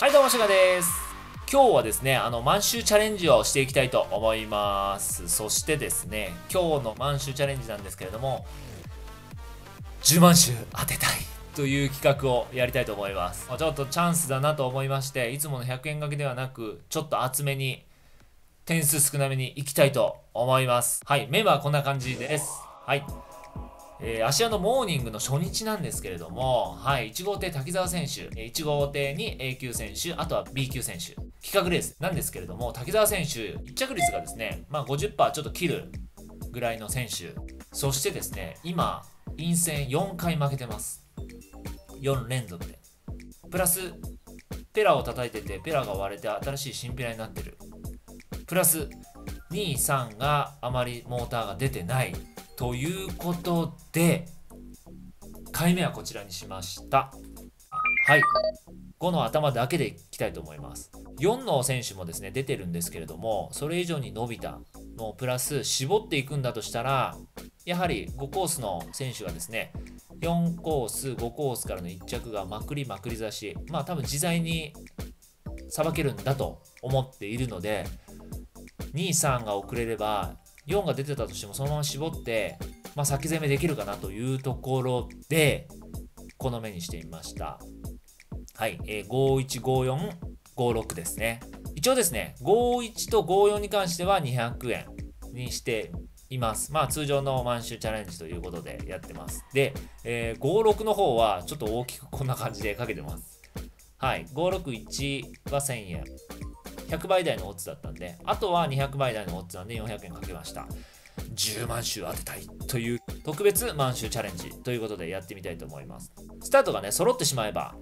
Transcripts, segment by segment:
はいどうもしがです。今日はですねあの満州チャレンジをしていきたいと思います。そしてですね今日の満州チャレンジなんですけれども10万州当てたいという企画をやりたいと思います。ちょっとチャンスだなと思いましていつもの100円掛けではなくちょっと厚めに点数少なめに行きたいと思います。はいメンバーこんな感じです。はい。えー、芦屋のモーニングの初日なんですけれども、はい、1号艇滝沢選手、1号艇に A 級選手、あとは B 級選手、企画レースなんですけれども、滝沢選手、1着率がですね、まあ50%ちょっと切るぐらいの選手、そしてですね、今、陰線4回負けてます。4連続で。プラス、ペラを叩いてて、ペラが割れて新しい新ペラになってる。プラス、2、3があまりモーターが出てない。ということで、回目はこちらにしました。はい。5の頭だけでいきたいと思います。4の選手もですね、出てるんですけれども、それ以上に伸びたのプラス、絞っていくんだとしたら、やはり5コースの選手がですね、4コース、5コースからの1着がまくりまくり差し、まあ多分自在にさばけるんだと思っているので、2、3が遅れれば4が出てたとしてもそのまま絞って、まあ、先攻めできるかなというところでこの目にしてみました。はい、えー、515456ですね。一応ですね51と54に関しては200円にしています。まあ通常の満州チャレンジということでやってます。で、えー、56の方はちょっと大きくこんな感じでかけてます。はい561は1000円。100倍台のオッズだったんで、あとは200倍台のオッズなんで400円かけました。10万週当てたいという特別満州チャレンジということでやってみたいと思います。スタートがね、揃ってしまえば、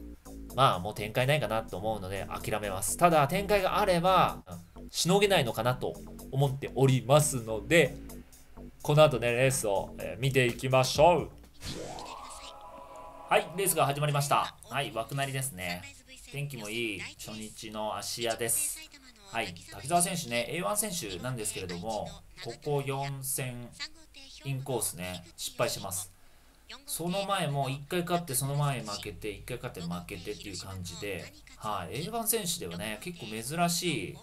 まあもう展開ないかなと思うので諦めます。ただ展開があれば、しのげないのかなと思っておりますので、この後ね、レースを、見ていきましょう。はい、レースが始まりました。はい、枠なりですね。天気もいい初日の芦屋です。はい、滝沢選手ね、A1 選手なんですけれども、ここ4戦インコースね、失敗します。その前も1回勝って、その前負けて、1回勝って負けてっていう感じで、はい、A1 選手ではね、結構珍しい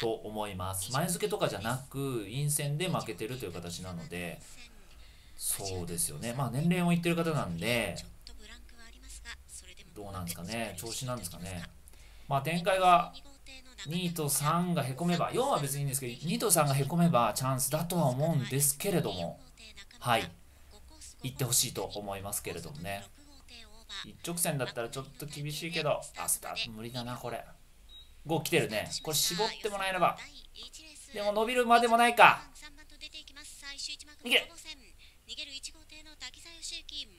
と思います。前付けとかじゃなく、陰線で負けてるという形なので、そうですよね。まあ年齢もいってる方なんで、どうなんですかね調子なんですかねまあ展開が2と3がへこめば4は別にいいんですけど2と3がへこめばチャンスだとは思うんですけれどもはい。行ってほしいと思いますけれどもね。一直線だったらちょっと厳しいけどあスタート無理だなこれ。5来てるね。これ絞ってもらえれば。でも伸びるまでもないか。いけ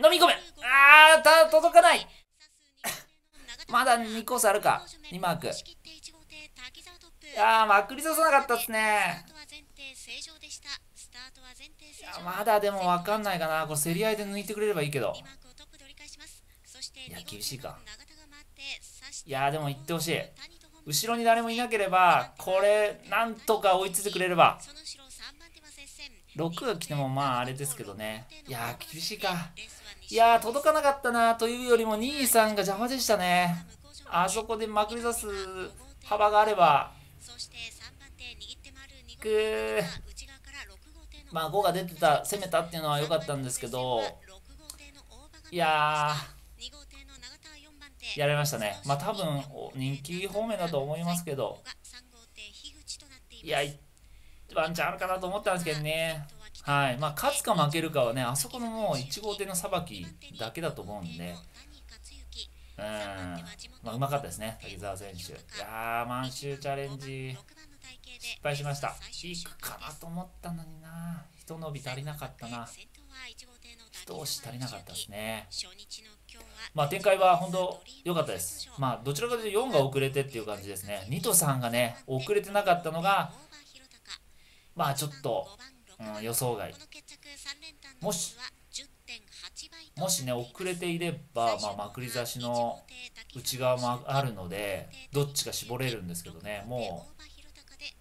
飲み込め。あー届かない。まだ2コースあるか。2マーク。いやー、まくり出さなかったっすね。いや、まだでもわかんないかな。これ競り合いで抜いてくれればいいけど。いや、厳しいか。いやでも行ってほしい。後ろに誰もいなければ、これ、なんとか追いついてくれれば。6が来てもまああれですけどね。いやー、厳しいか。いやー、届かなかったなというよりも、兄さんが邪魔でしたね。あそこでまくり出す幅があれば、くー。まあ、5が出てた、攻めたっていうのは良かったんですけど、いやー、やられましたね。まあ、多分、人気方面だと思いますけど、いや、ワンチャンあるかなと思ったんですけどね。はい。まあ、勝つか負けるかはね、あそこのもう1号艇のさばきだけだと思うんで、うん。まあ、うまかったですね、滝沢選手。いやー、満州チャレンジ、失敗しました。行くかなと思ったのにな。人伸び足りなかったな。一押し足りなかったですね。まあ、展開は本当良かったです。まあ、どちらかというと4が遅れてっていう感じですね。2と3がね、遅れてなかったのが、まあちょっとうん、予想外もしもしね遅れていれば、まあ、まくり差しの内側もあるのでどっちか絞れるんですけどねもう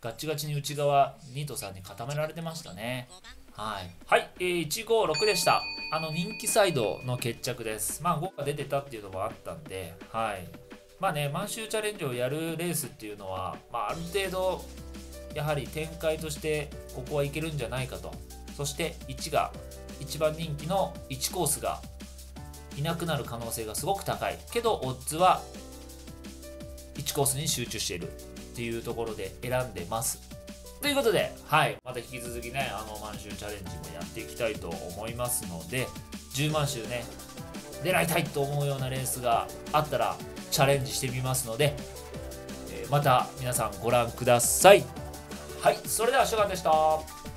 ガッチガチに内側2と3に固められてましたね。はい、はい、えー、156でした。あの人気サイドの決着です。まあ5が出てたっていうのもあったんではい。まあね満州チャレンジをやるレースっていうのは、まあ、ある程度やはり展開としてここはいけるんじゃないかとそして1が一番人気の1コースがいなくなる可能性がすごく高い。けどオッズは1コースに集中している。っていうところで選んでます。ということで、はい、また引き続きね、あの満州チャレンジもやっていきたいと思いますので、10万州ね、狙いたいと思うようなレースがあったらチャレンジしてみますので、えーまた皆さんご覧ください。はい、それではシュガンでした。